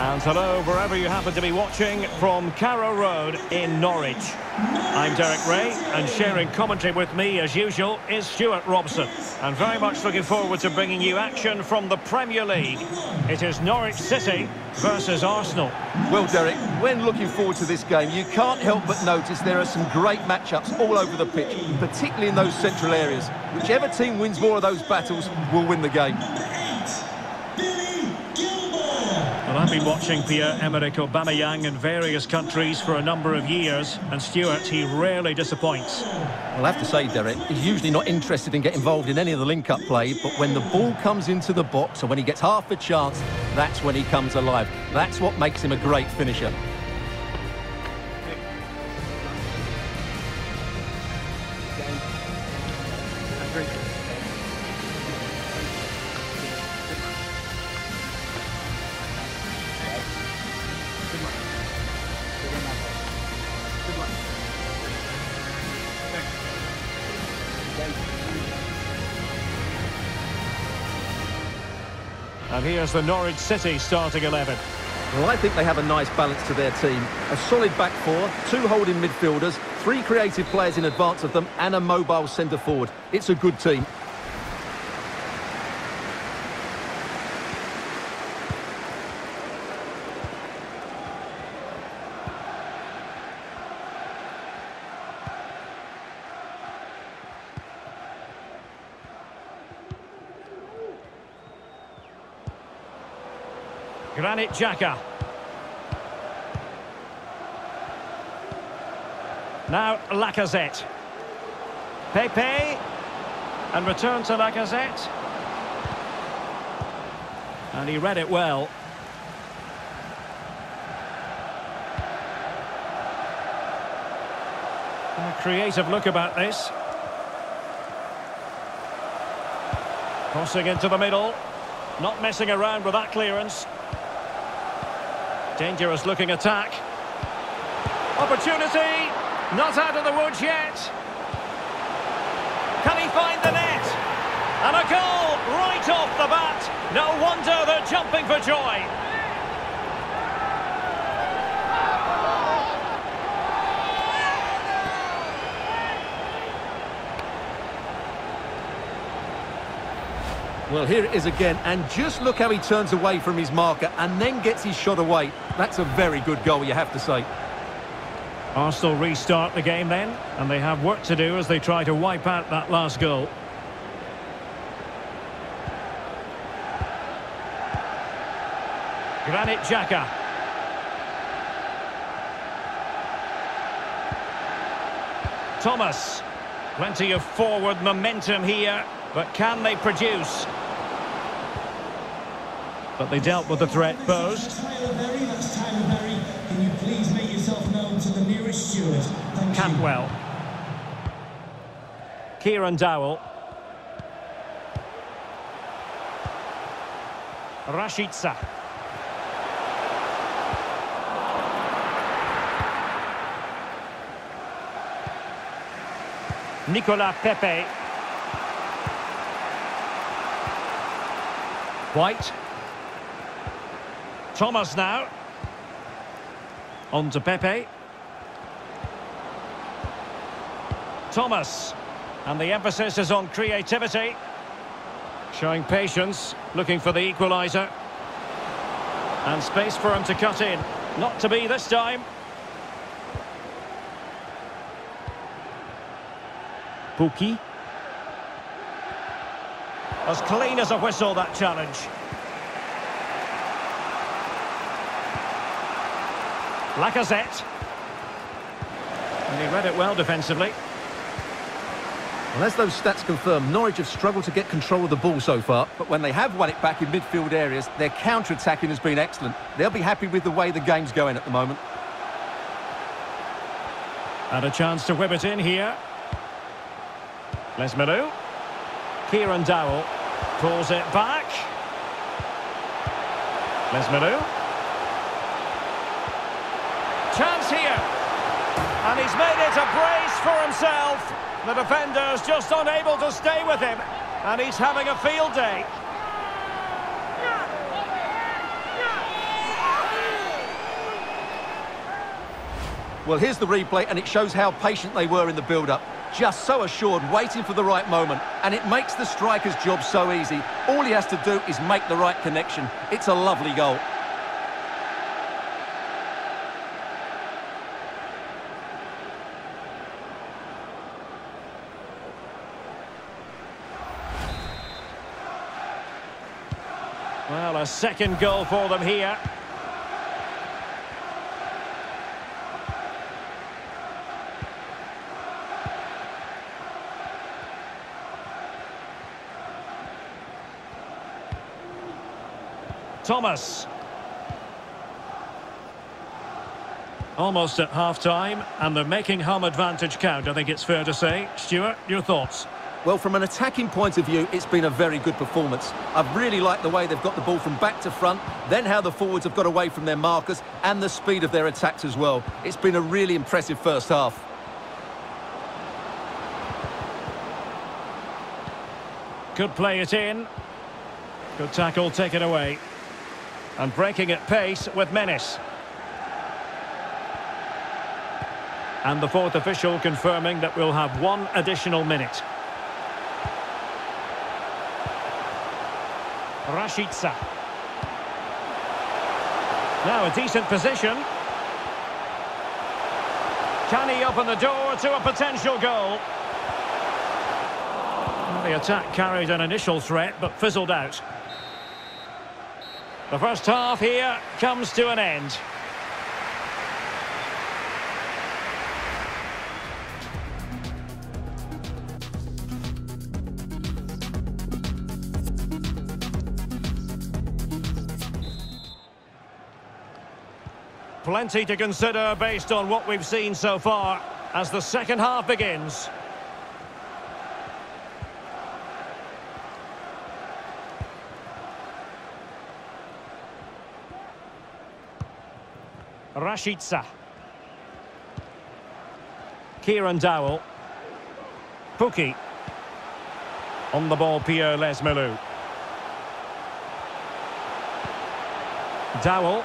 And hello, wherever you happen to be watching from Carrow Road in Norwich. I'm Derek Ray, and sharing commentary with me, as usual, is Stuart Robson. And very much looking forward to bringing you action from the Premier League. It is Norwich City versus Arsenal. Well, Derek, when looking forward to this game, you can't help but notice there are some great matchups all over the pitch, particularly in those central areas. Whichever team wins more of those battles will win the game. Well, I've been watching Pierre-Emerick Aubameyang in various countries for a number of years, and Stuart, he rarely disappoints. I'll have to say, Derek, he's usually not interested in getting involved in any of the link-up play, but when the ball comes into the box, or when he gets half a chance, that's when he comes alive. That's what makes him a great finisher. And here's the Norwich City starting 11. Well, I think they have a nice balance to their team. A solid back four, two holding midfielders, three creative players in advance of them, and a mobile centre forward. It's a good team. Granit Xhaka. Now Lacazette. Pepe. And return to Lacazette. And he read it well. A creative look about this. Crossing into the middle. Not messing around with that clearance. Dangerous looking attack. Opportunity. Not out of the woods yet. Can he find the net? And a goal right off the bat. No wonder they're jumping for joy. Well, here it is again, and just look how he turns away from his marker and then gets his shot away. That's a very good goal, you have to say. Arsenal restart the game then, and they have work to do as they try to wipe out that last goal. Granit Xhaka. Thomas. Plenty of forward momentum here, but can they produce? But they dealt with the threat posed. Cantwell. Kieran Dowell. Rashica. Nicolas Pepe. White. Thomas now. On to Pepe. Thomas. And the emphasis is on creativity. Showing patience, looking for the equaliser. And space for him to cut in. Not to be this time. Pukki. As clean as a whistle, that challenge. Lacazette. And he read it well defensively. Well, as those stats confirm, Norwich have struggled to get control of the ball so far, but when they have won it back in midfield areas, their counter-attacking has been excellent. They'll be happy with the way the game's going at the moment. And a chance to whip it in here. Lees-Melou. Kieran Dowell pulls it back. Lees-Melou. he's made it a brace for himself. The defender's just unable to stay with him, and he's having a field day. Well, here's the replay, and it shows how patient they were in the build-up. Just so assured, waiting for the right moment. And it makes the striker's job so easy. All he has to do is make the right connection. It's a lovely goal. Well, a second goal for them here. Thomas. Almost at half-time, and they're making home advantage count, I think it's fair to say. Stuart, your thoughts? Well, from an attacking point of view, it's been a very good performance. I've really liked the way they've got the ball from back to front, then how the forwards have got away from their markers, and the speed of their attacks as well. It's been a really impressive first half. Could play it in. Good tackle take it away. And breaking at pace with menace. And the fourth official confirming that we'll have one additional minute. Rashica. Now a decent position. Can he open the door to a potential goal? Well, the attack carried an initial threat but fizzled out. The first half here comes to an end. Plenty to consider based on what we've seen so far as the second half begins. Rashica. Kieran Dowell. Pukki. On the ball, Pierre Lees-Melou. Dowell.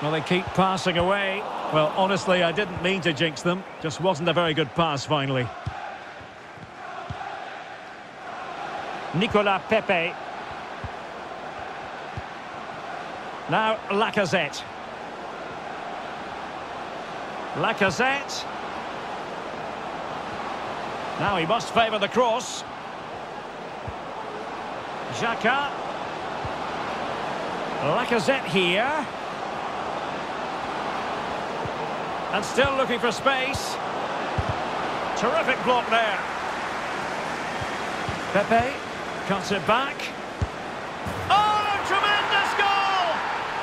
Well, they keep passing away. Well, honestly, I didn't mean to jinx them. Just wasn't a very good pass, finally. Nicolas Pepe. Now, Lacazette. Lacazette. Now he must favour the cross. Xhaka. Lacazette here. And still looking for space. Terrific block there. Pepe cuts it back. Oh, tremendous goal!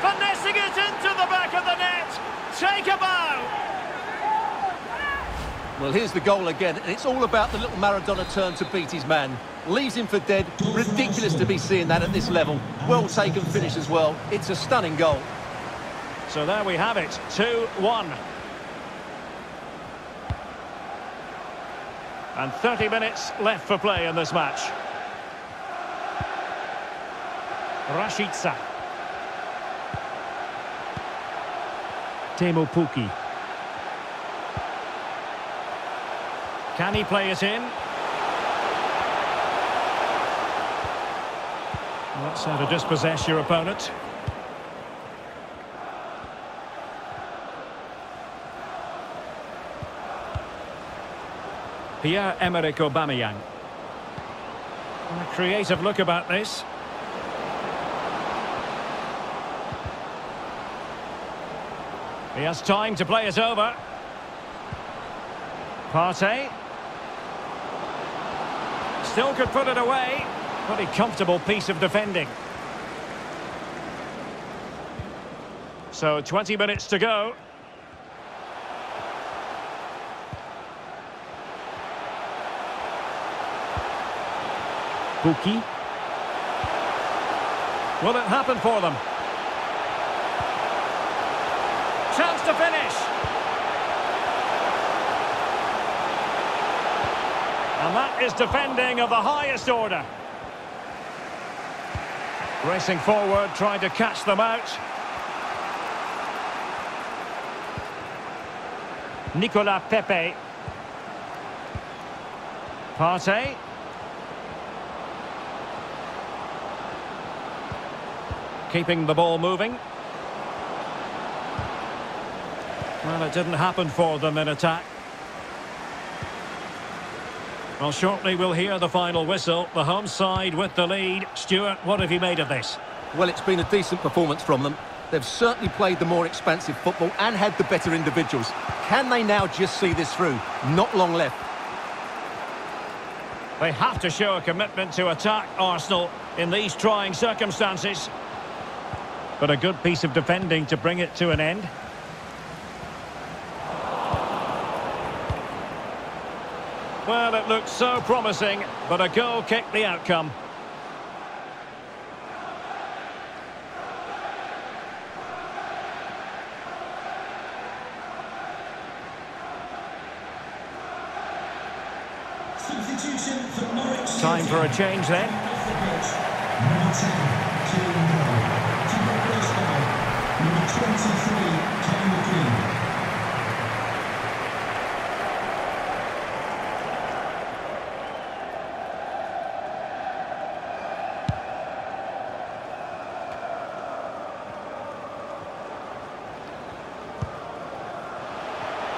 Finessing it into the back of the net. Take a bow. Well, here's the goal again, and it's all about the little Maradona turn to beat his man. Leaves him for dead. Ridiculous to be seeing that at this level. Well taken finish as well. It's a stunning goal. So there we have it, 2-1. And 30 minutes left for play in this match. Rashica. Teemu Pukki. Can he play it in? That's how to dispossess your opponent. Pierre-Emerick Aubameyang. A creative look about this. He has time to play it over. Partey. Still could put it away. Pretty comfortable piece of defending. So 20 minutes to go. Pukki. Will it happen for them? Chance to finish. And that is defending of the highest order. Racing forward, trying to catch them out. Nicolas Pepe. Partey. Keeping the ball moving. Well, it didn't happen for them in attack. Well, shortly we'll hear the final whistle. The home side with the lead. Stuart, what have you made of this? Well, it's been a decent performance from them. They've certainly played the more expansive football and had the better individuals. Can they now just see this through? Not long left. They have to show a commitment to attack Arsenal in these trying circumstances. But a good piece of defending to bring it to an end. Well, it looked so promising, but a goal kicked the outcome. Time for a change then.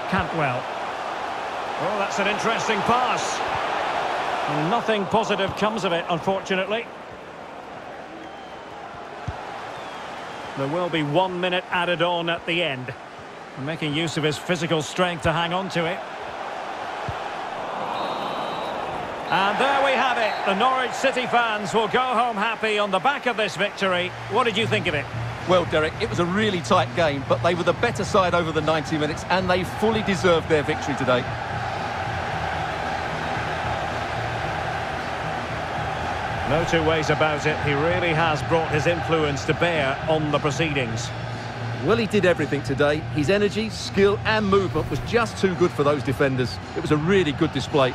Cantwell. Oh, that's an interesting pass. Nothing positive comes of it, unfortunately. There will be one minute added on at the end. Making use of his physical strength to hang on to it. And there we have it. The Norwich City fans will go home happy on the back of this victory. What did you think of it? Well, Derek, it was a really tight game, but they were the better side over the 90 minutes, and they fully deserved their victory today. No two ways about it. He really has brought his influence to bear on the proceedings. Well, he did everything today. His energy, skill and movement was just too good for those defenders. It was a really good display.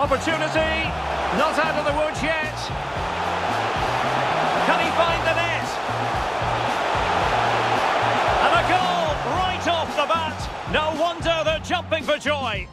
Opportunity, not out of the woods yet. Can he find the net? And a goal right off the bat. No wonder they're jumping for joy.